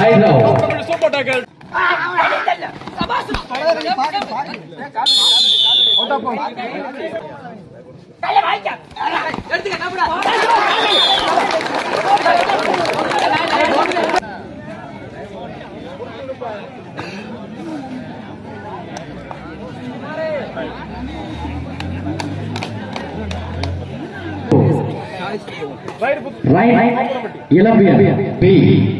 Right now. Super tackle Right. Ilambian. B. புள்ளி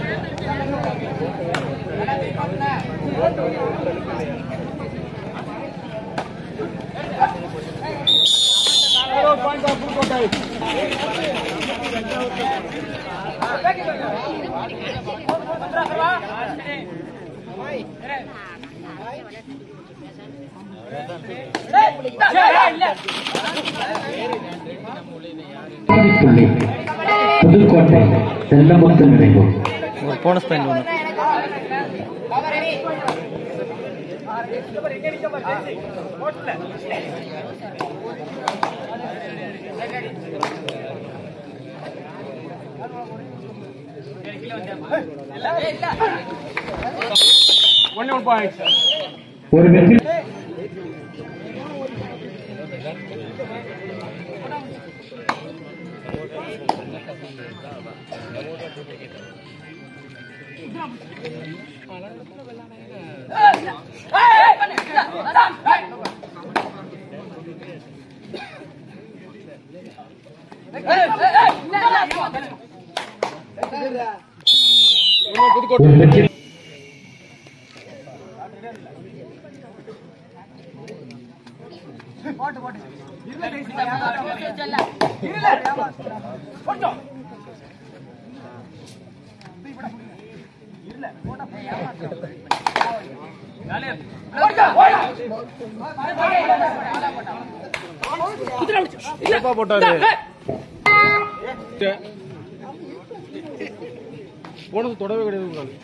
புதுக்கோட்டை செல்லமுத்து நினைவு ஒரு போனஸ் பாயிண்ட் ஒன்று ஒன் ஒன் பாயிண்ட் ஒரு வெற்றி ஒரு வெற்றி போட்டாரு போனது தொடவே கிடையாது உங்களுக்கு.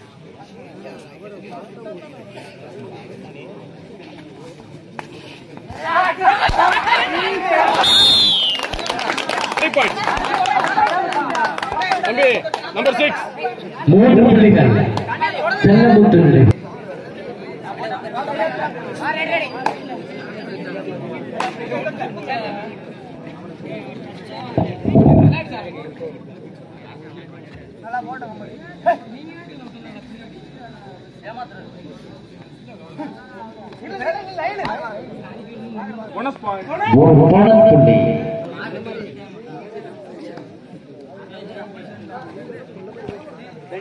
Points. தம்பி நம்பர் சிக்ஸ் மூன்று புள்ளிகள் செல்லமுத்து நினைவு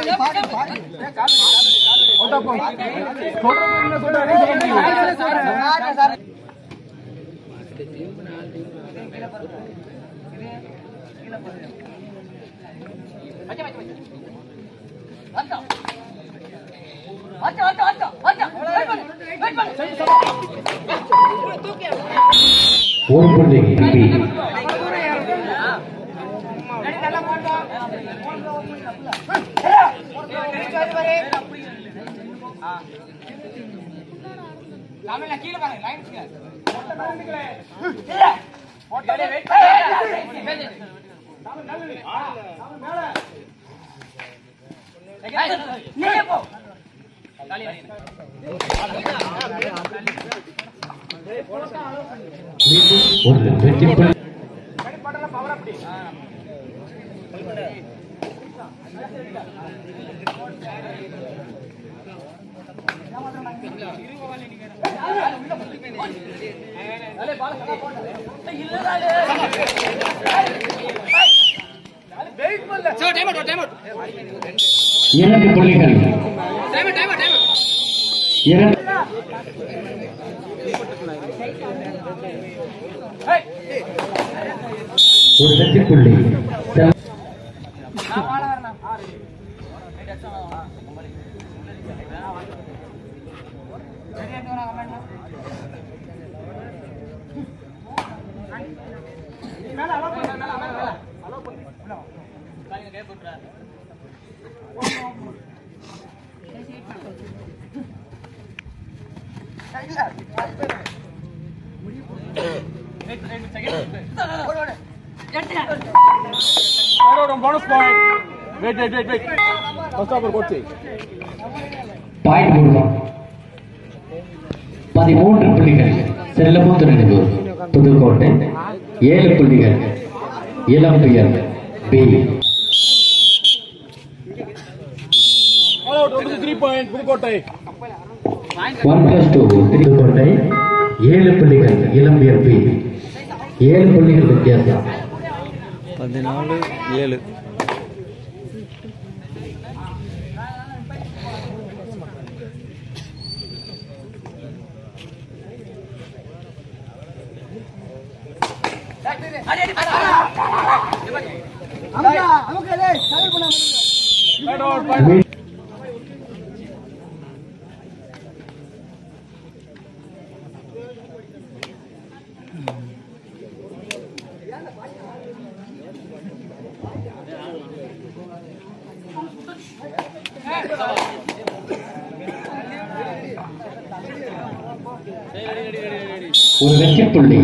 புள்ளி செல்பர்ப்பா இதுவா out of bounds ready shot Right now. Point super tackle 2 point இரண்டு புள்ளிகள் அவுட் ஆஃப் பவுண்ட்ஸ் சொல்றது என்ன சொல்றாரு ஒரு புள்ளி பி ஒரு வெற்றி புள்ளி இரண்டு புள்ளிகள். இரண்டு ஒரு வெற்றி புள்ளி bonus point. Wait, wait, wait, wait. First over, coach. Point போடுவோம் பதிமூன்று புள்ளிகள் செல்லமுத்து நினைவு புதுக்கோட்டை ஏழு புள்ளிகள் இளம்பெயர் B All out, 23 point, Pudukkottai. One plus two Pudukkottai ஏழு புள்ளிகள் இளம்பெயர் பி ஏழு புள்ளிகள் வித்தியாசம் பதினாலு ஏழு Third ஒரு வெற்றி புள்ளி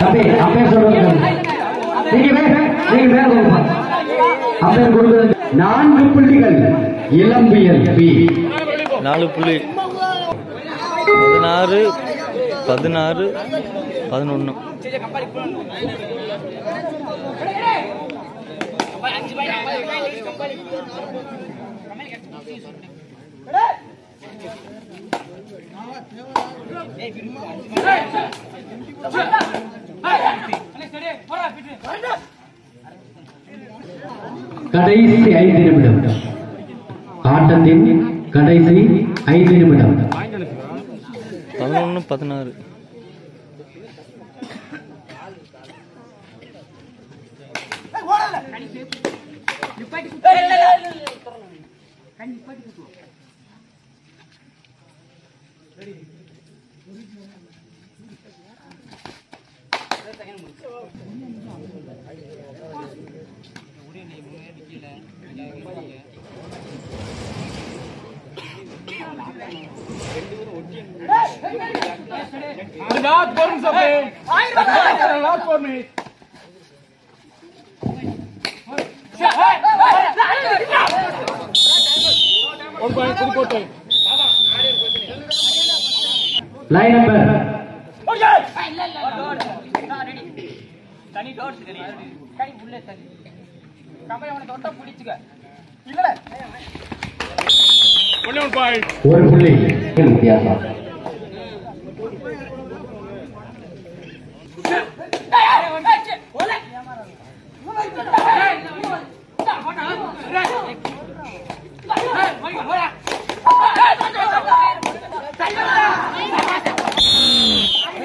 தம்பி அப்பே சொல்றது நீங்க வேற நீங்க வேற கொடுக்கிறது நான்கு புள்ளிகள் இளம்பியல் பி நாலு புள்ளி பதினாறு பதினாறு பதினொன்று கடைசி ஐந்து நிமிடம். ஆட்டத்தின் கடைசி ஐந்து நிமிடம். பதினொன்று பதினாறு. The last four minutes of play. The last four minutes. One point, Pudukkottai. Line number Only one point. ஒரு புள்ளி. வித்தியாசம்.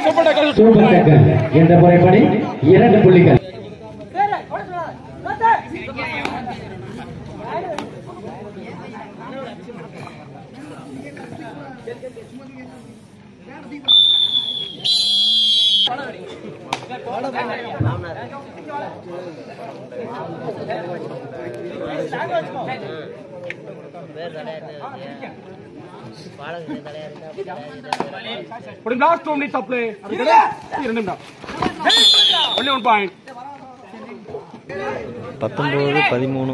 சூப்பர் டேக்கல். என்ற முறைப்படி? இரண்டு புள்ளிகள். Him last two minutes of play. இரண்டு நிமிடம். Only one point. பத்தொம்போது பதிமூணு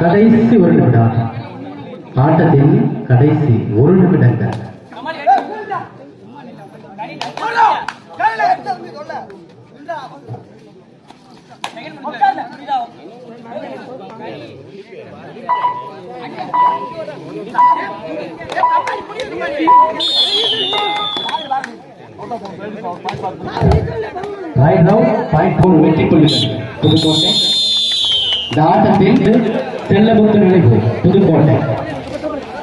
கடைசி ஒரு நிமிடம் ஆட்டத்தின் கடைசி ஒரு நிமிடங்கள் Right now, five four வெற்றி புள்ளிகள் புதுக்கோட்டை இந்த ஆட்டத்தில் செல்லமுத்து நினைவு புதுக்கோட்டை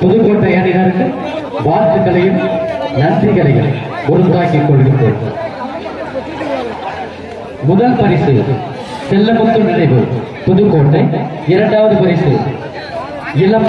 புதுக்கோட்டை அணியினருக்கு வாழ்த்துக்களையும் நன்றிகளையும் உருவாக்கிக் கொள்கின்றோம். முதல் பரிசு செல்லமுத்து நினைவு புதுக்கோட்டை இரண்டாவது பரிசு இளம்